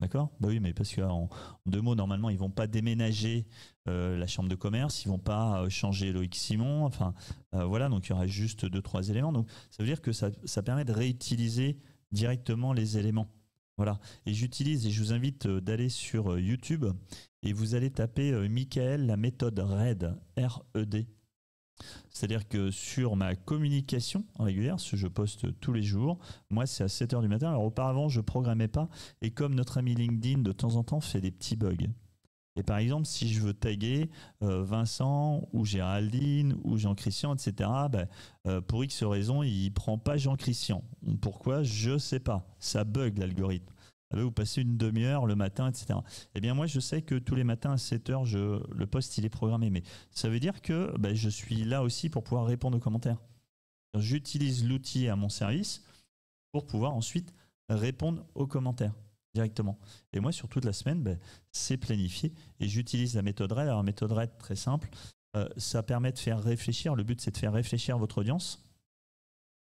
D'accord? Bah oui, mais parce qu'en en deux mots, normalement, ils vont pas déménager euh, la chambre de commerce, ils vont pas changer Loïc Simon. Enfin, voilà, donc il y aura juste deux, trois éléments. Donc, ça veut dire que ça, ça permet de réutiliser directement les éléments. Voilà. Et j'utilise, et je vous invite euh, d'aller sur euh, YouTube et vous allez taper euh, Michael, la méthode RED, R-E-D. C'est-à-dire que sur ma communication régulière, ce que je poste tous les jours, moi c'est à 7 heures du matin. Alors auparavant, je programmais pas. Et comme notre ami LinkedIn de temps en temps fait des petits bugs. Et par exemple, si je veux taguer euh, Vincent ou Géraldine ou Jean-Christian, etc., ben, euh, pour X raison, il prend pas Jean-Christian. Pourquoi? Je sais pas. Ça bug l'algorithme. Vous passez une demi-heure le matin, etc. Eh bien, moi, je sais que tous les matins à 7 heures, le poste, il est programmé. Mais ça veut dire que ben, je suis là aussi pour pouvoir répondre aux commentaires. J'utilise l'outil à mon service pour pouvoir ensuite répondre aux commentaires directement. Et moi, sur toute la semaine, ben, c'est planifié et j'utilise la méthode RAID. Alors, méthode RAID, très simple, euh, ça permet de faire réfléchir. Le but, c'est de faire réfléchir votre audience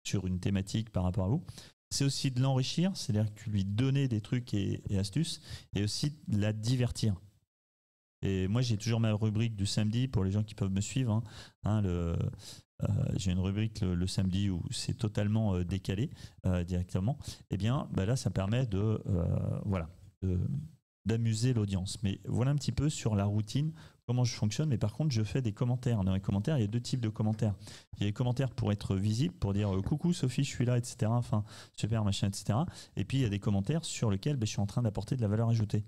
sur une thématique par rapport à vous. C'est aussi de l'enrichir, c'est-à-dire lui donner des trucs et astuces, et aussi de la divertir. Et moi, j'ai toujours ma rubrique du samedi pour les gens qui peuvent me suivre. hein. Hein, euh, j'ai une rubrique le, samedi où c'est totalement euh, décalé euh, directement. Eh bien, bah là, ça permet de, voilà, d'amuser l'audience. Mais voilà un petit peu sur la routine, comment je fonctionne. Mais par contre, je fais des commentaires. Dans les commentaires, il y a deux types de commentaires. Il y a les commentaires pour être visibles, pour dire coucou Sophie, je suis là, etc. Enfin, super, machin, etc. Et puis il y a des commentaires sur lesquels ben, je suis en train d'apporter de la valeur ajoutée.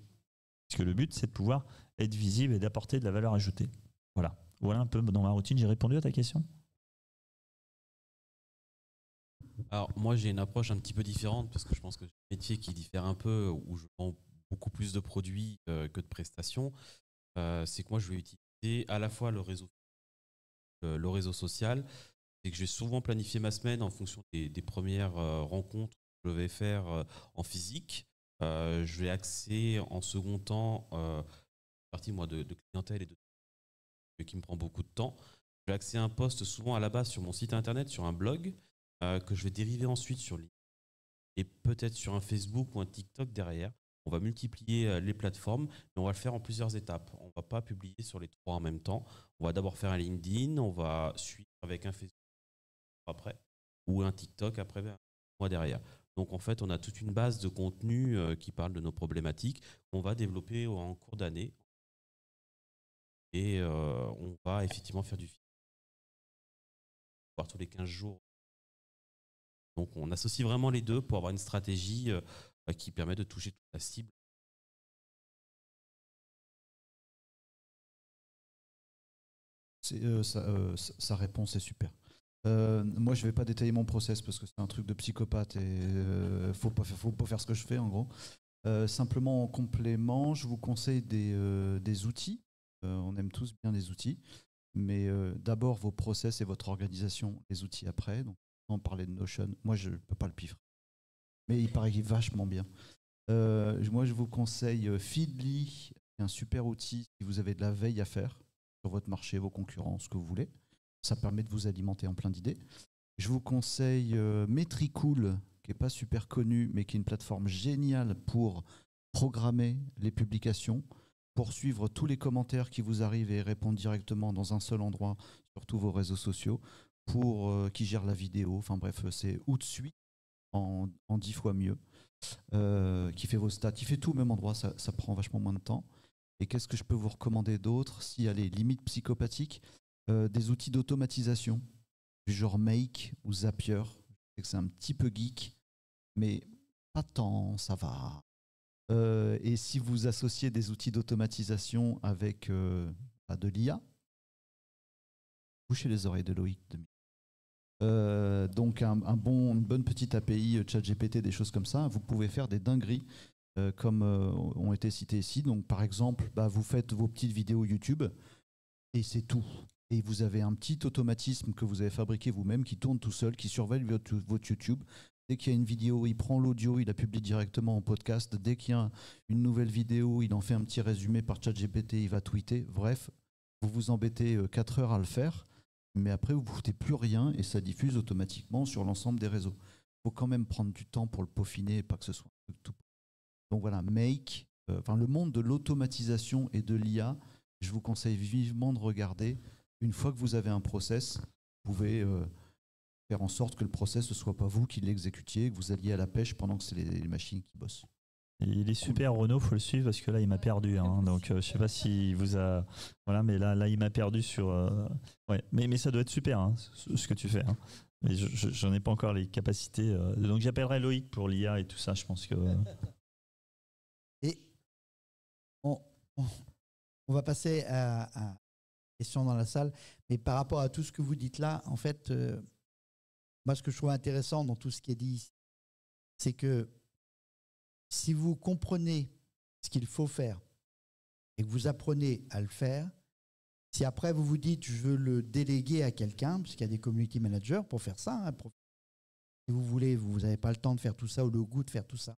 Parce que le but, c'est de pouvoir être visible et d'apporter de la valeur ajoutée. Voilà. Voilà un peu dans ma routine. J'ai répondu à ta question? Alors moi j'ai une approche un petit peu différente parce que je pense que j'ai un métier qui diffère un peu où je vends beaucoup plus de produits euh, que de prestations. Euh, c'est que moi je vais utiliser à la fois le réseau, le, réseau social, c'est que je vais souvent planifier ma semaine en fonction des, premières euh, rencontres que je vais faire en physique. je vais axer en second temps partie moi de, clientèle et de qui me prend beaucoup de temps. Je vais axer un poste souvent à la base sur mon site internet, sur un blog euh, que je vais dériver ensuite sur LinkedIn et peut-être sur un Facebook ou un TikTok derrière. On va multiplier euh, les plateformes, mais on va le faire en plusieurs étapes. On ne va pas publier sur les trois en même temps. On va d'abord faire un LinkedIn, on va suivre avec un Facebook après, ou un TikTok après, moi derrière. Donc en fait, on a toute une base de contenu euh, qui parle de nos problématiques qu'on va développer en cours d'année. Et on va effectivement faire du voir tous les 15 jours donc on associe vraiment les deux pour avoir une stratégie euh, qui permet de toucher toute la cible. Euh, euh, sa réponse est super. moi, je ne vais pas détailler mon process parce que c'est un truc de psychopathe et faut pas, faut pas faire ce que je fais en gros. simplement en complément, je vous conseille des, des outils. On aime tous bien les outils, mais d'abord vos process et votre organisation, les outils après. Donc, on parlait de Notion. Moi, je ne peux pas le pifre. Mais il paraît qu'il est vachement bien. Euh, moi, je vous conseille euh, Feedly, un super outil si vous avez de la veille à faire sur votre marché, vos concurrents, ce que vous voulez. Ça permet de vous alimenter en plein d'idées. Je vous conseille euh, Metricool, qui n'est pas super connu, mais qui est une plateforme géniale pour programmer les publications, pour suivre tous les commentaires qui vous arrivent et répondre directement dans un seul endroit sur tous vos réseaux sociaux pour euh, qui gère la vidéo. Enfin bref, c'est Outsuite en, en dix fois mieux, euh, qui fait vos stats, qui fait tout au même endroit, ça, prend vachement moins de temps. Et qu'est-ce que je peux vous recommander d'autre S'il y a les limites psychopathiques, euh, des outils d'automatisation, du genre Make ou Zapier. Je que c'est un petit peu geek, mais pas tant, ça va. Et si vous associez des outils d'automatisation avec bah, de l'IA, bouchez les oreilles de Loïc euh, donc un, bon, une bonne petite API euh, ChatGPT, des choses comme ça, vous pouvez faire des dingueries euh, comme ont été cités ici. Donc par exemple, bah, vous faites vos petites vidéos YouTube et c'est tout. Et vous avez un petit automatisme que vous avez fabriqué vous-même qui tourne tout seul, qui surveille votre YouTube. Dès qu'il y a une vidéo, il prend l'audio, il la publie directement en podcast. Dès qu'il y a une nouvelle vidéo, il en fait un petit résumé par ChatGPT, il va tweeter. Bref, vous vous embêtez 4 heures à le faire mais après vous ne foutez plus rien et ça diffuse automatiquement sur l'ensemble des réseaux. Il faut quand même prendre du temps pour le peaufiner et pas que ce soit tout. Donc voilà, Make, euh, le monde de l'automatisation et de l'IA, je vous conseille vivement de regarder. Une fois que vous avez un process, vous pouvez euh, faire en sorte que le process ne soit pas vous qui l'exécutiez, que vous alliez à la pêche pendant que c'est les machines qui bossent. Il est super Renault, faut le suivre parce que là il m'a perdu. Hein. donc euh, je sais pas s'il vous a, voilà, mais là là il m'a perdu sur. Euh, ouais, mais mais ça doit être super hein, ce que tu fais. Hein. Mais je n'en ai pas encore les capacités. Euh, donc j'appellerai Loïc pour l'IA et tout ça. Je pense que. Et on, on, va passer à, à question dans la salle. Mais par rapport à tout ce que vous dites là, en fait, moi ce que je trouve intéressant dans tout ce qui est dit, c'est que si vous comprenez ce qu'il faut faire et que vous apprenez à le faire, si après vous vous dites je veux le déléguer à quelqu'un, parce qu'il y a des community managers pour faire ça, hein, si vous voulez, vous n'avez pas le temps de faire tout ça ou le goût de faire tout ça.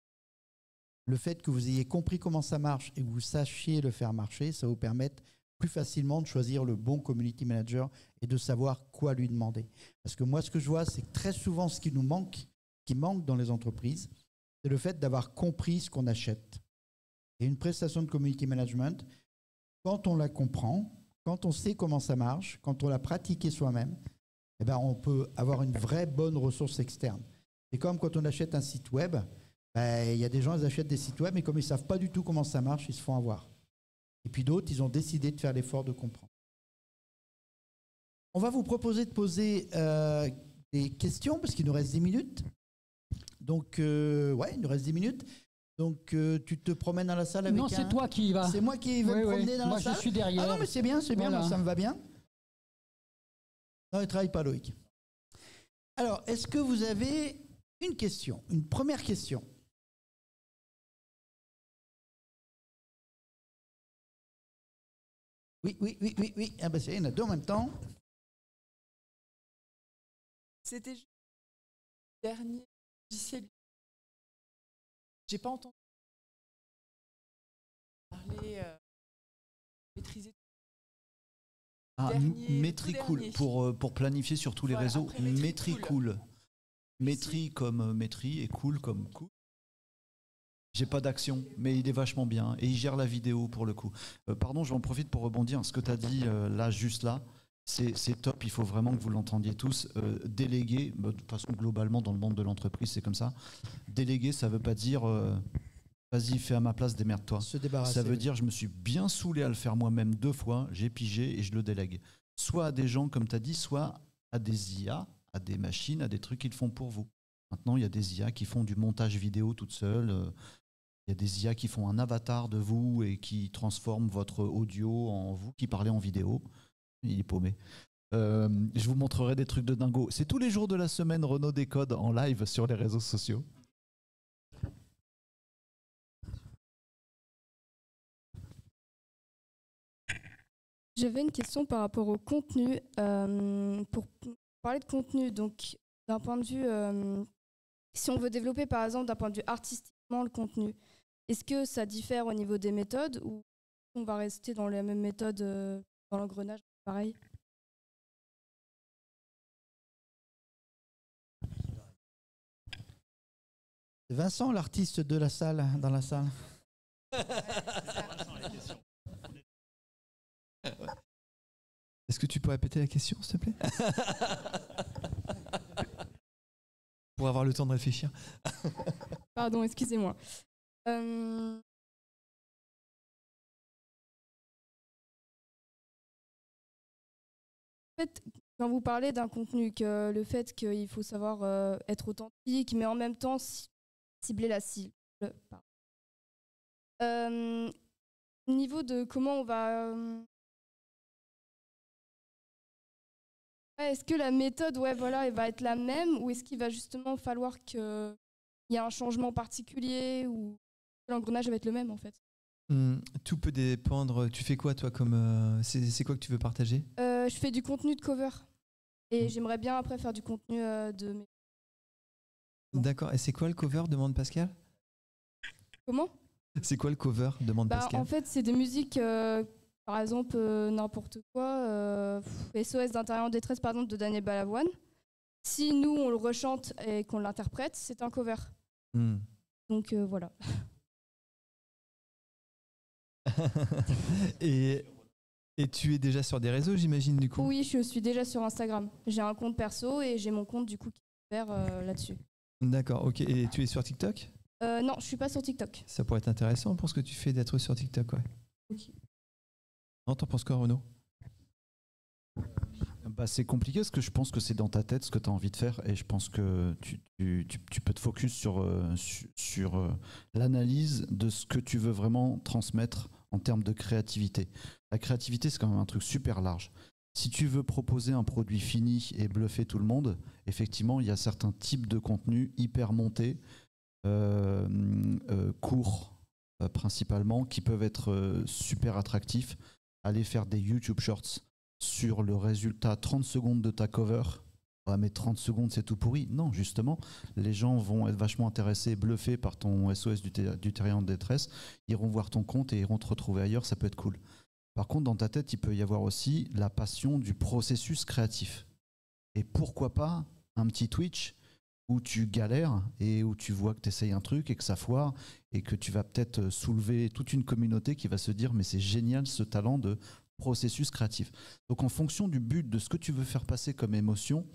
Le fait que vous ayez compris comment ça marche et que vous sachiez le faire marcher, ça vous permet plus facilement de choisir le bon community manager et de savoir quoi lui demander. Parce que moi, ce que je vois, c'est que très souvent, ce qui nous manque, qui manque dans les entreprises, c'est le fait d'avoir compris ce qu'on achète. Et une prestation de community management, quand on la comprend, quand on sait comment ça marche, quand on l'a pratiqué soi-même, eh ben on peut avoir une vraie bonne ressource externe. C'est comme quand on achète un site web, ben, il y a des gens, ils achètent des sites web, mais comme ils ne savent pas du tout comment ça marche, ils se font avoir. Et puis d'autres, ils ont décidé de faire l'effort de comprendre. On va vous proposer de poser euh, des questions, parce qu'il nous reste 10 minutes. Donc, euh, ouais, il nous reste 10 minutes. Donc, euh, tu te promènes dans la salle avec Non, un- c'est toi qui y vas. C'est moi qui vais Oui, me oui. promener dans Moi, la je salle suis derrière. Ah non, mais c'est bien, c'est bien, moi, ça me va bien. Non, il travaille pas, Loïc. Alors, est-ce que vous avez une question Une première question? Oui, oui, oui, oui, oui. Ah ben, c'est- il y en a deux en même temps. C'était le dernier logiciel. J'ai pas entendu parler, euh, maîtriser. Ah, Dernier, pour, euh, pour planifier sur tous les réseaux. après Metricool. Metricool. Metri comme euh, Metri et cool comme cool. J'ai pas d'action, mais il est vachement bien et il gère la vidéo pour le coup. Euh, pardon, j'en profite pour rebondir. Ce que tu as dit euh, là, juste là, c'est top. Il faut vraiment que vous l'entendiez tous. Euh, déléguer, bah, de toute façon, globalement, dans le monde de l'entreprise, c'est comme ça. Déléguer, ça veut pas dire euh, vas-y, fais à ma place, démerde-toi. Se débarrasser. Ça veut oui. dire je me suis bien saoulé à le faire moi-même deux fois, j'ai pigé et je le délègue. Soit à des gens, comme tu as dit, soit à des IA, à des machines, à des trucs qu'ils font pour vous. Maintenant, il y a des IA qui font du montage vidéo toutes seules. Il y a des IA qui font un avatar de vous et qui transforment votre audio en vous qui parlez en vidéo. Il est paumé. Euh, je vous montrerai des trucs de dingo. C'est tous les jours de la semaine Renault Décode en live sur les réseaux sociaux. J'avais une question par rapport au contenu. Euh, pour parler de contenu, donc d'un point de vue, euh, si on veut développer par exemple d'un point de vue artistiquement le contenu, est-ce que ça diffère au niveau des méthodes ou on va rester dans la même méthode euh, dans l'engrenage pareil? C'est Vincent, l'artiste de la salle, dans la salle. Est-ce que tu pourrais répéter la question, s'il te plaît? Pour avoir le temps de réfléchir. Pardon, excusez-moi. En fait, quand vous parlez d'un contenu, que le fait qu'il faut savoir être authentique, mais en même temps ci- cibler la cible. Euh, au niveau de comment on va. est-ce que la méthode, ouais, voilà, elle va être la même, ou est-ce qu'il va justement falloir que il y a un changement particulier ou l'engrenage va être le même en fait. Hmm, tout peut dépendre. Tu fais quoi, toi, comme. euh, c'est quoi que tu veux partager? Euh, je fais du contenu de cover et j'aimerais bien après faire du contenu euh, de mes... D'accord. Et c'est quoi le cover? Demande Pascal Comment? C'est quoi le cover? Demande bah, Pascal En fait, c'est des musiques, par exemple, n'importe quoi. pff, SOS d'intérieur en détresse, par exemple, de Daniel Balavoine. Si nous, on le rechante et qu'on l'interprète, c'est un cover. Hmm. Donc voilà. et, et tu es déjà sur des réseaux, j'imagine, du coup? Oui, je suis déjà sur Instagram. J'ai un compte perso et j'ai mon compte du coup qui est ouvert euh, là-dessus. D'accord, ok. Et tu es sur TikTok? Euh, non, je suis pas sur TikTok. Ça pourrait être intéressant pour ce que tu fais d'être sur TikTok, ouais. Ok. Non, t'en penses quoi, Renaud? Bah, c'est compliqué parce que je pense que c'est dans ta tête ce que tu as envie de faire et je pense que tu, tu- tu- tu peux te focus sur, euh, su- sur, l'analyse de ce que tu veux vraiment transmettre en termes de créativité. La créativité, c'est quand même un truc super large. Si tu veux proposer un produit fini et bluffer tout le monde, effectivement, il y a certains types de contenus hyper montés, euh, euh, courts euh, principalement, qui peuvent être super attractifs. Aller faire des YouTube Shorts sur le résultat 30 secondes de ta cover. Ouais, mais 30 secondes, c'est tout pourri. Non, justement, les gens vont être vachement intéressés, bluffés par ton SOS du, du terrien de détresse. Iront voir ton compte et iront te retrouver ailleurs. Ça peut être cool. Par contre, dans ta tête, il peut y avoir aussi la passion du processus créatif. Et pourquoi pas un petit Twitch où tu galères et où tu vois que tu essayes un truc et que ça foire et que tu vas peut-être soulever toute une communauté qui va se dire mais c'est génial ce talent de processus créatif. Donc en fonction du but de ce que tu veux faire passer comme émotion,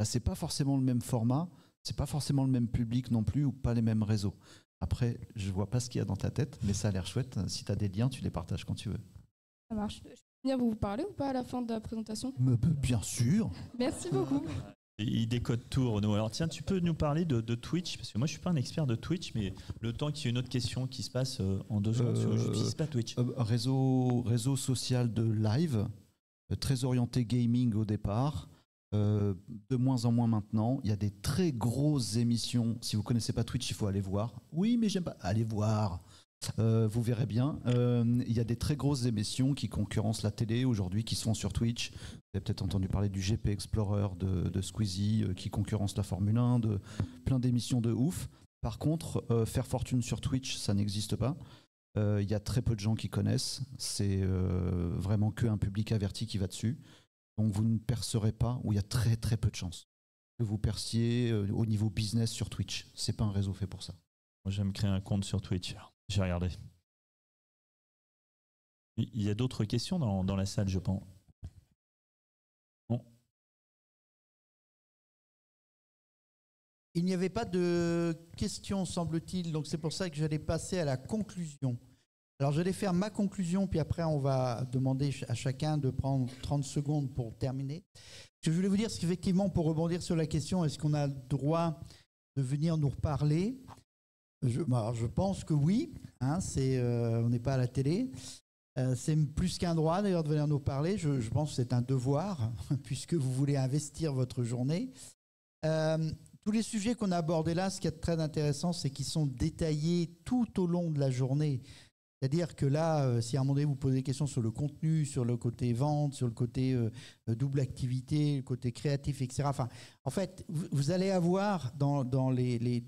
bah, c'est pas forcément le même format, c'est pas forcément le même public non plus ou pas les mêmes réseaux. Après, je vois pas ce qu'il y a dans ta tête, mais ça a l'air chouette. Si tu as des liens, tu les partages quand tu veux. Ça marche. Je peux venir vous parler ou pas à la fin de la présentation? Mais bah, bien sûr. Merci beaucoup. Il décode tout, Renaud. Alors tiens, tu peux nous parler de, de Twitch? Parce que moi, je suis pas un expert de Twitch, mais le temps qu'il y ait une autre question qui se passe euh, en deux secondes, Euh, je n'utilise pas Twitch. Euh, réseau, réseau social de live, euh, très orienté gaming au départ, euh, de moins en moins maintenant. Il y a des très grosses émissions. Si vous connaissez pas Twitch, il faut aller voir. Oui, mais j'aime pas. Allez voir. Euh, vous verrez bien. Euh, il y a des très grosses émissions qui concurrencent la télé aujourd'hui, qui sont sur Twitch. Vous avez peut-être entendu parler du GP Explorer de, de Squeezie, qui concurrence la Formule 1, de plein d'émissions de ouf. Par contre, faire fortune sur Twitch, ça n'existe pas. Il y a très peu de gens qui connaissent. C'est vraiment qu'un public averti qui va dessus. Donc vous ne percerez pas, ou il y a très très peu de chances que vous perciez euh, au niveau business sur Twitch. C'est pas un réseau fait pour ça. Moi, j'aime créer un compte sur Twitch. J'ai regardé. Il y a d'autres questions dans, dans la salle, je pense. Il n'y avait pas de questions, semble-t-il, donc c'est pour ça que j'allais passer à la conclusion. Alors j'allais faire ma conclusion, puis après on va demander à chacun de prendre 30 secondes pour terminer. Ce que je voulais vous dire, c'est qu'effectivement, pour rebondir sur la question, est-ce qu'on a le droit de venir nous reparler? Je, bah, je pense que oui, hein, c'est, euh, on n'est pas à la télé. Euh, c'est plus qu'un droit d'ailleurs de venir nous parler, je, je pense que c'est un devoir, puisque vous voulez investir votre journée. Euh, tous les sujets qu'on a abordés là, ce qui est très intéressant, c'est qu'ils sont détaillés tout au long de la journée. C'est-à-dire que là, euh, si à un moment donné vous posez des questions sur le contenu, sur le côté vente, sur le côté euh, euh, double activité, le côté créatif, etc. Enfin, en fait, vous, allez avoir dans, les,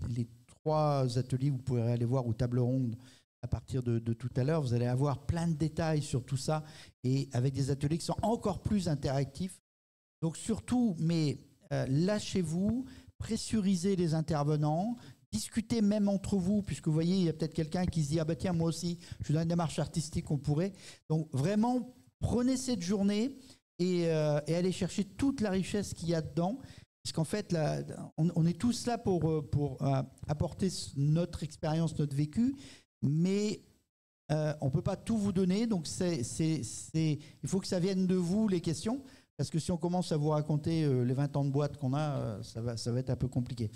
trois ateliers, vous pourrez aller voir ou table ronde à partir de, tout à l'heure, vous allez avoir plein de détails sur tout ça et avec des ateliers qui sont encore plus interactifs. Donc surtout, mais lâchez-vous, pressurisez les intervenants, discutez même entre vous, puisque vous voyez, il y a peut-être quelqu'un qui se dit, ah bah tiens, moi aussi, je suis dans une démarche artistique, on pourrait. Donc vraiment, prenez cette journée et, euh, et allez chercher toute la richesse qu'il y a dedans. Parce qu'en fait, là, on, est tous là pour, euh, pour euh, apporter notre expérience, notre vécu, mais on ne peut pas tout vous donner. Donc, il faut que ça vienne de vous, les questions. Parce que si on commence à vous raconter les 20 ans de boîte qu'on a, ça, va, ça va être un peu compliqué.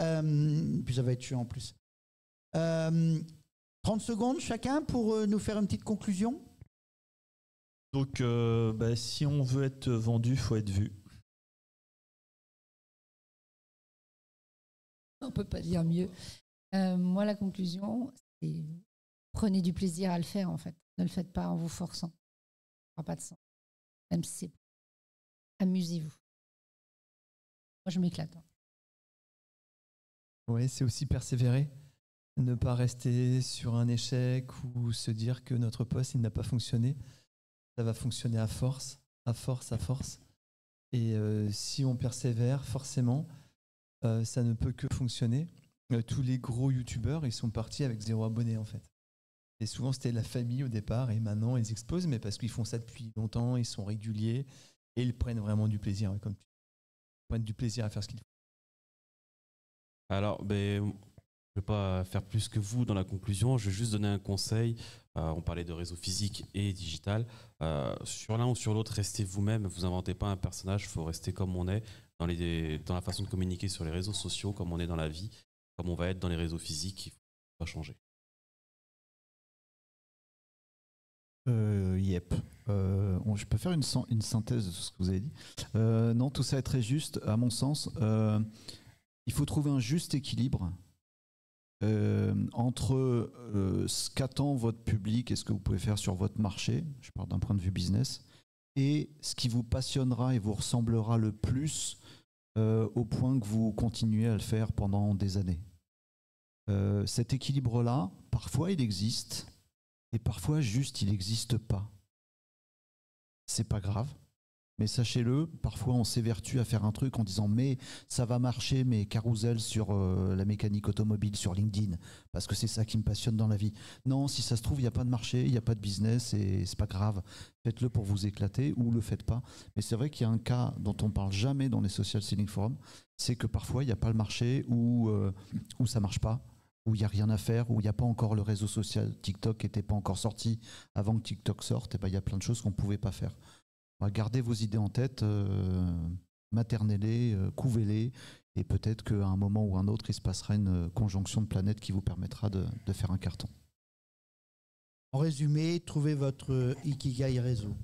Euh, puis ça va être chiant en plus. Euh, 30 secondes chacun pour euh, nous faire une petite conclusion? Donc, euh, bah, si on veut être vendu, il faut être vu. On peut pas dire mieux. Euh, moi, la conclusion, c'est prenez du plaisir à le faire, en fait. Ne le faites pas en vous forçant. Ça n'aura pas de sens. Même si c'est. Amusez-vous. Moi, je m'éclate. hein. Oui, c'est aussi persévérer. Ne pas rester sur un échec ou se dire que notre poste il n'a pas fonctionné. Ça va fonctionner à force, à force, à force. Et euh, si on persévère, forcément, euh, ça ne peut que fonctionner. Euh, tous les gros youtubeurs, ils sont partis avec zéro abonné en fait. Et souvent c'était la famille au départ et maintenant ils explosent, mais parce qu'ils font ça depuis longtemps, ils sont réguliers et ils prennent vraiment du plaisir, comme tu dis. Ils prennent du plaisir à faire ce qu'ils font. Alors, ben, je ne vais pas faire plus que vous dans la conclusion. Je vais juste donner un conseil. Euh, on parlait de réseau physique et digital. Euh, sur l'un ou sur l'autre, restez vous-même. Vous inventez pas un personnage. Il faut rester comme on est dans, la façon de communiquer sur les réseaux sociaux, comme on est dans la vie, comme on va être dans les réseaux physiques. Il faut pas changer. Euh, yep. Je peux faire une, syn- une synthèse de ce que vous avez dit. Non, tout ça est très juste, à mon sens. Il faut trouver un juste équilibre euh, entre euh, ce qu'attend votre public et ce que vous pouvez faire sur votre marché, je parle d'un point de vue business, et ce qui vous passionnera et vous ressemblera le plus euh, au point que vous continuez à le faire pendant des années. Cet équilibre-là, parfois il existe, et parfois juste il n'existe pas. C'est pas grave. Mais sachez-le, parfois on s'évertue à faire un truc en disant mais ça va marcher mes carousels sur euh, la mécanique automobile sur LinkedIn parce que c'est ça qui me passionne dans la vie. Non, si ça se trouve il n'y a pas de marché, il n'y a pas de business et c'est pas grave. Faites-le pour vous éclater ou le faites pas. Mais c'est vrai qu'il y a un cas dont on parle jamais dans les social selling forums, c'est que parfois il n'y a pas le marché ou euh, ou ça marche pas où il n'y a rien à faire, où il n'y a pas encore le réseau social TikTok n'était pas encore sorti avant que TikTok sorte, et ben, il y a plein de choses qu'on ne pouvait pas faire. Gardez vos idées en tête, euh, maternez-les, euh, couvez-les, et peut-être qu'à un moment ou un autre, il se passera une euh, conjonction de planètes qui vous permettra de, de faire un carton. En résumé, trouvez votre Ikigai réseau.